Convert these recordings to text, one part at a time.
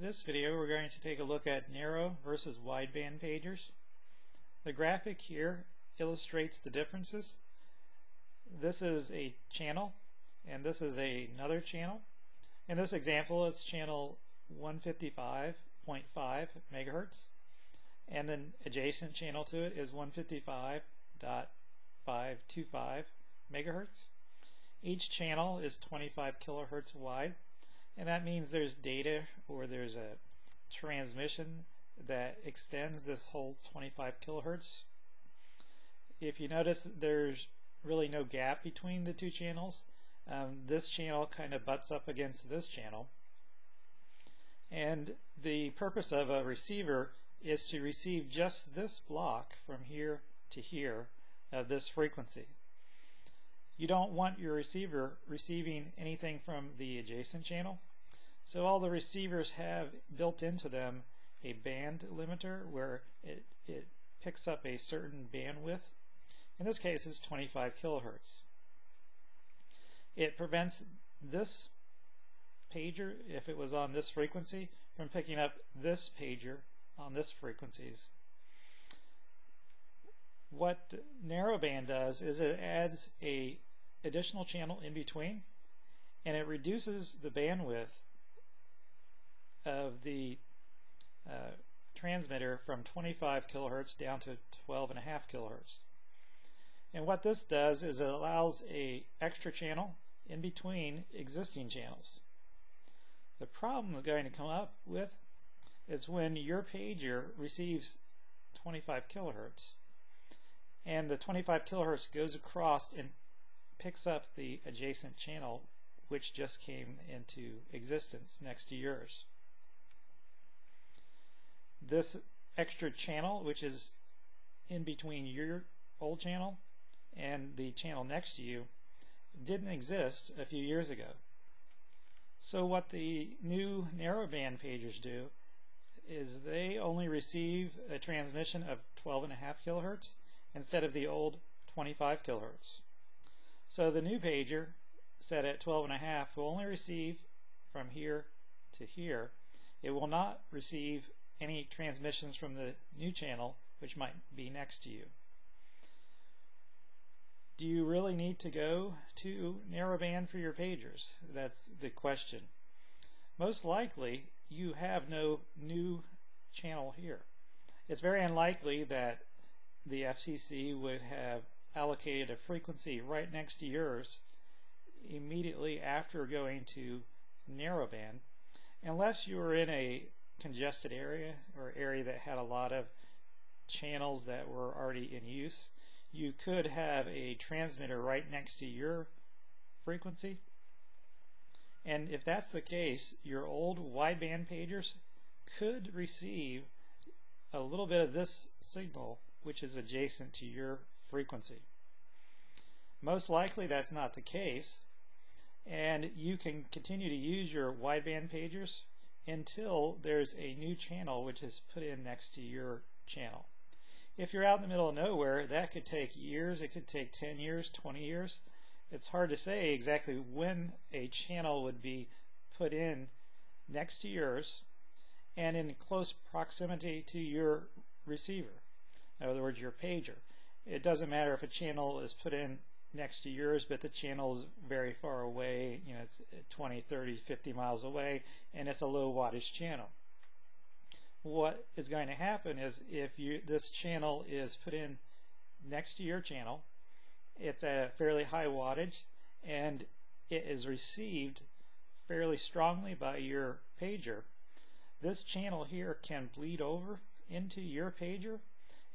this video we're going to take a look at narrow versus wideband pagers. The graphic here illustrates the differences. This is a channel and this is a, another channel. In this example it's channel 155.5 megahertz and then adjacent channel to it is 155.525 megahertz. Each channel is 25 kilohertz wide and that means there's data or there's a transmission that extends this whole 25 kilohertz. If you notice there's really no gap between the two channels. Um, this channel kind of butts up against this channel. And the purpose of a receiver is to receive just this block from here to here of this frequency. You don't want your receiver receiving anything from the adjacent channel. So all the receivers have built into them a band limiter where it, it picks up a certain bandwidth. In this case it's 25 kilohertz. It prevents this pager, if it was on this frequency, from picking up this pager on this frequencies. What narrowband does is it adds a additional channel in between and it reduces the bandwidth of the uh, transmitter from 25 kilohertz down to 12 and a half kilohertz. And what this does is it allows a extra channel in between existing channels. The problem is going to come up with is when your pager receives 25 kilohertz and the 25 kilohertz goes across and picks up the adjacent channel which just came into existence next to yours. This extra channel which is in between your old channel and the channel next to you didn't exist a few years ago. So what the new narrowband pagers do is they only receive a transmission of 12.5 kilohertz instead of the old 25 kilohertz. So the new pager set at 12.5 will only receive from here to here. It will not receive any transmissions from the new channel which might be next to you. Do you really need to go to narrowband for your pagers? That's the question. Most likely you have no new channel here. It's very unlikely that the FCC would have allocated a frequency right next to yours immediately after going to narrowband unless you were in a congested area or area that had a lot of channels that were already in use you could have a transmitter right next to your frequency and if that's the case your old wideband pagers could receive a little bit of this signal which is adjacent to your frequency. Most likely that's not the case and you can continue to use your wideband pagers until there's a new channel which is put in next to your channel. If you're out in the middle of nowhere that could take years, it could take 10 years, 20 years. It's hard to say exactly when a channel would be put in next to yours and in close proximity to your receiver. In other words, your pager. It doesn't matter if a channel is put in next to yours, but the channel is very far away, you know, it's 20, 30, 50 miles away, and it's a low wattage channel. What is going to happen is if you this channel is put in next to your channel, it's a fairly high wattage, and it is received fairly strongly by your pager. This channel here can bleed over into your pager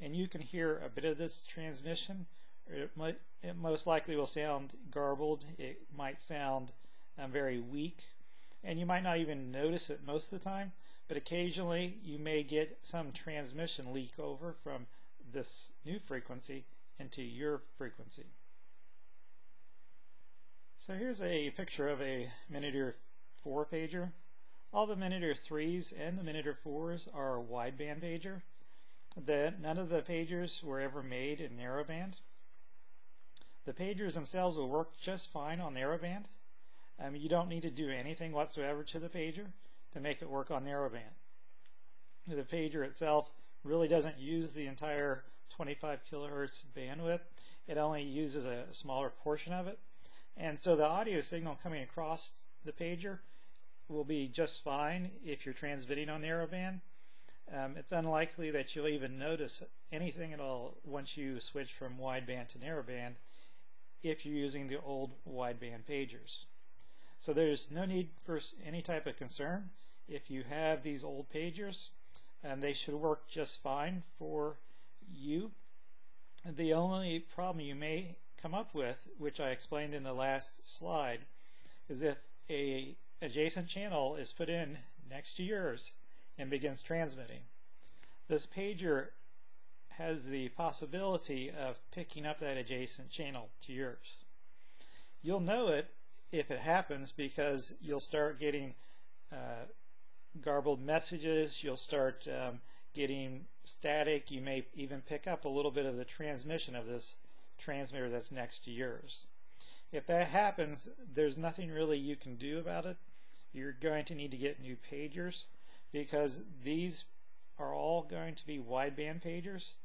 and you can hear a bit of this transmission. It, might, it most likely will sound garbled. It might sound um, very weak, and you might not even notice it most of the time, but occasionally you may get some transmission leak over from this new frequency into your frequency. So here's a picture of a Minitor 4 pager. All the Minitor 3s and the Minitor 4s are wideband pager that none of the pagers were ever made in narrowband. The pagers themselves will work just fine on narrowband. Um, you don't need to do anything whatsoever to the pager to make it work on narrowband. The pager itself really doesn't use the entire 25 kilohertz bandwidth. It only uses a smaller portion of it. And so the audio signal coming across the pager will be just fine if you're transmitting on narrowband. Um, it's unlikely that you'll even notice anything at all once you switch from wideband to narrowband if you're using the old wideband pagers. So there's no need for any type of concern. If you have these old pagers, um, they should work just fine for you. The only problem you may come up with, which I explained in the last slide, is if a adjacent channel is put in next to yours and begins transmitting. This pager has the possibility of picking up that adjacent channel to yours. You'll know it if it happens because you'll start getting uh, garbled messages, you'll start um, getting static, you may even pick up a little bit of the transmission of this transmitter that's next to yours. If that happens, there's nothing really you can do about it. You're going to need to get new pagers because these are all going to be wideband pagers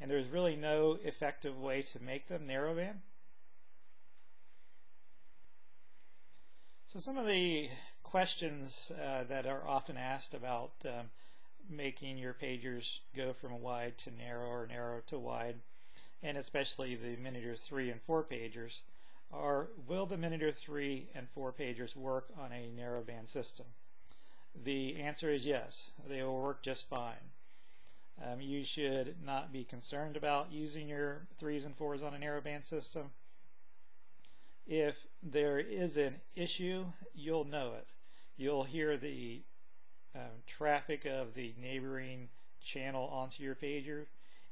and there's really no effective way to make them narrowband. So some of the questions uh, that are often asked about um, making your pagers go from wide to narrow or narrow to wide, and especially the Minitor 3 and 4 pagers, are will the Minitor 3 and 4 pagers work on a narrowband system? The answer is yes, they will work just fine. Um, you should not be concerned about using your 3s and 4s on a narrowband system. If there is an issue, you'll know it. You'll hear the um, traffic of the neighboring channel onto your pager.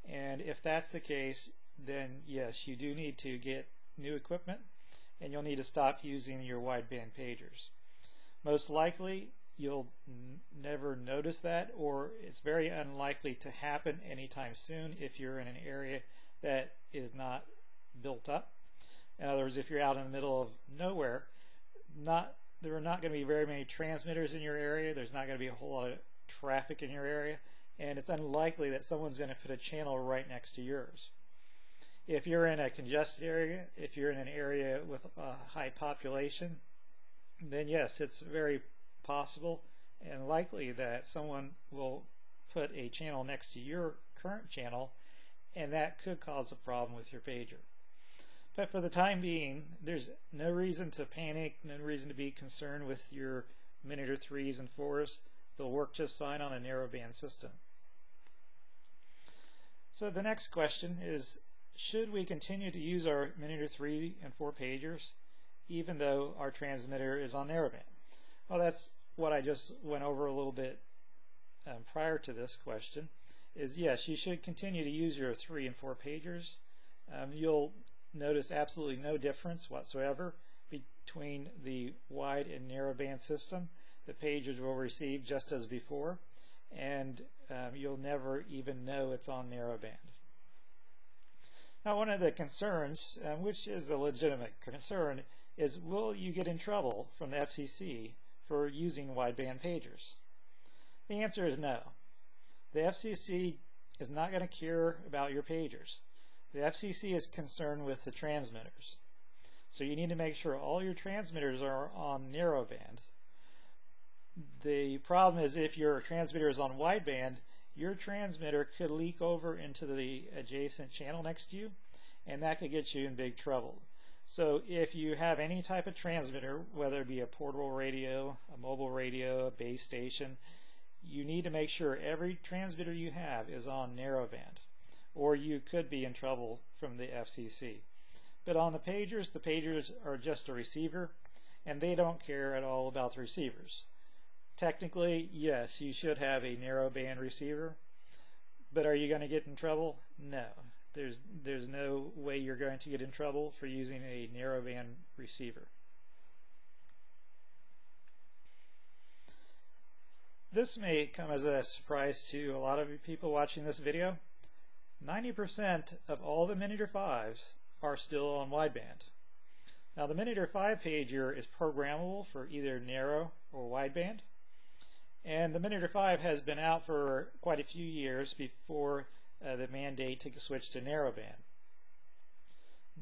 And if that's the case, then yes, you do need to get new equipment and you'll need to stop using your wideband pagers. Most likely, you'll never notice that or it's very unlikely to happen anytime soon if you're in an area that is not built up. In other words, if you're out in the middle of nowhere, not there are not going to be very many transmitters in your area. There's not going to be a whole lot of traffic in your area, and it's unlikely that someone's going to put a channel right next to yours. If you're in a congested area, if you're in an area with a high population, then yes, it's very possible and likely that someone will put a channel next to your current channel and that could cause a problem with your pager. But for the time being, there's no reason to panic, no reason to be concerned with your Minitor 3s and 4s. They'll work just fine on a narrowband system. So the next question is, should we continue to use our Minitor 3 and 4 pagers even though our transmitter is on narrowband? Well, that's what I just went over a little bit um, prior to this question is yes, you should continue to use your 3 and 4 pagers. Um, you'll notice absolutely no difference whatsoever between the wide and narrow band system. The pagers will receive just as before and um, you'll never even know it's on narrowband. Now one of the concerns, um, which is a legitimate concern, is will you get in trouble from the FCC for using wideband pagers? The answer is no. The FCC is not going to care about your pagers. The FCC is concerned with the transmitters. So you need to make sure all your transmitters are on narrowband. The problem is if your transmitter is on wideband, your transmitter could leak over into the adjacent channel next to you, and that could get you in big trouble. So if you have any type of transmitter, whether it be a portable radio, a mobile radio, a base station, you need to make sure every transmitter you have is on narrowband, or you could be in trouble from the FCC. But on the pagers, the pagers are just a receiver, and they don't care at all about the receivers. Technically, yes, you should have a narrowband receiver, but are you going to get in trouble? No. There's, there's no way you're going to get in trouble for using a narrowband receiver. This may come as a surprise to a lot of people watching this video. 90% of all the Minitor 5s are still on wideband. Now the Minitor 5 pager is programmable for either narrow or wideband. And the Minitor 5 has been out for quite a few years before uh, the mandate to switch to narrowband.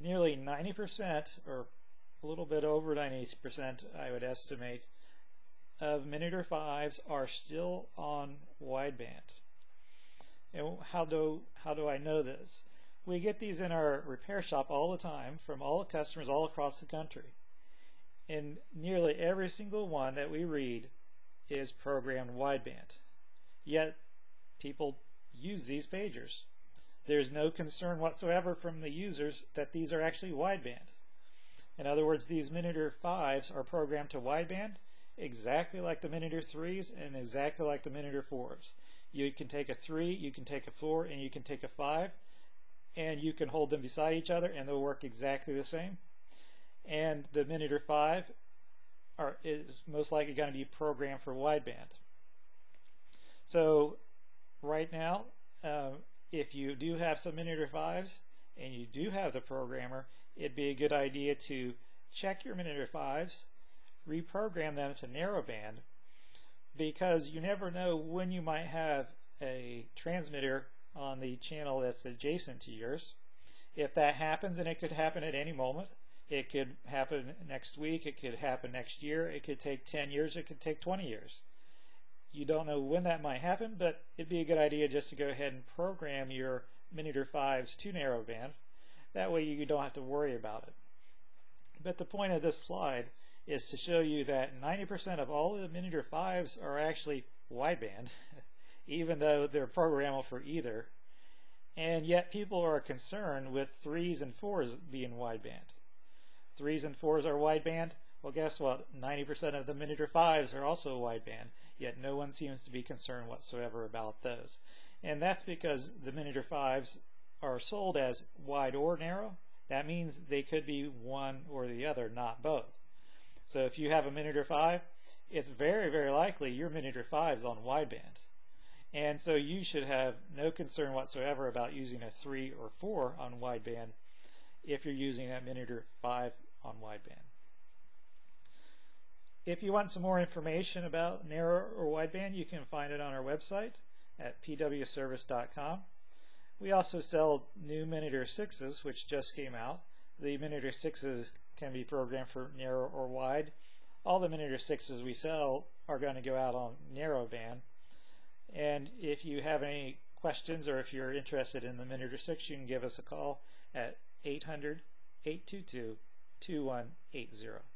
Nearly 90%, or a little bit over 90%, I would estimate, of Minitor 5s are still on wideband. And how do, how do I know this? We get these in our repair shop all the time from all customers all across the country. And nearly every single one that we read is programmed wideband. Yet people use these pagers. There's no concern whatsoever from the users that these are actually wideband. In other words, these Minitor 5s are programmed to wideband exactly like the Minitor 3s and exactly like the Minitor 4s. You can take a 3, you can take a 4, and you can take a 5, and you can hold them beside each other and they'll work exactly the same. And the Minitor 5 are, is most likely going to be programmed for wideband. So right now, uh, if you do have some Minitor 5s and you do have the programmer, it'd be a good idea to check your Minitor 5s reprogram them to narrowband because you never know when you might have a transmitter on the channel that's adjacent to yours. If that happens, and it could happen at any moment, it could happen next week, it could happen next year, it could take 10 years, it could take 20 years. You don't know when that might happen, but it'd be a good idea just to go ahead and program your Minitor 5s to narrowband. That way you don't have to worry about it. But the point of this slide is to show you that 90% of all the Minitor 5s are actually wideband, even though they're programmable for either. And yet people are concerned with 3s and 4s being wideband. 3s and 4s are wideband. Well, guess what? 90% of the Minitor 5s are also wideband, yet no one seems to be concerned whatsoever about those. And that's because the Minitor 5s are sold as wide or narrow. That means they could be one or the other, not both. So if you have a Minitor 5, it's very, very likely your Minitor 5 is on wideband. And so you should have no concern whatsoever about using a 3 or 4 on wideband if you're using a Minitor 5 on wideband. If you want some more information about narrow or wideband, you can find it on our website at pwservice.com. We also sell new Minitor 6s, which just came out. The Minitor 6s can be programmed for narrow or wide. All the Minitor 6s we sell are going to go out on narrowband. And if you have any questions or if you're interested in the Minitor 6, you can give us a call at 800 822 2180.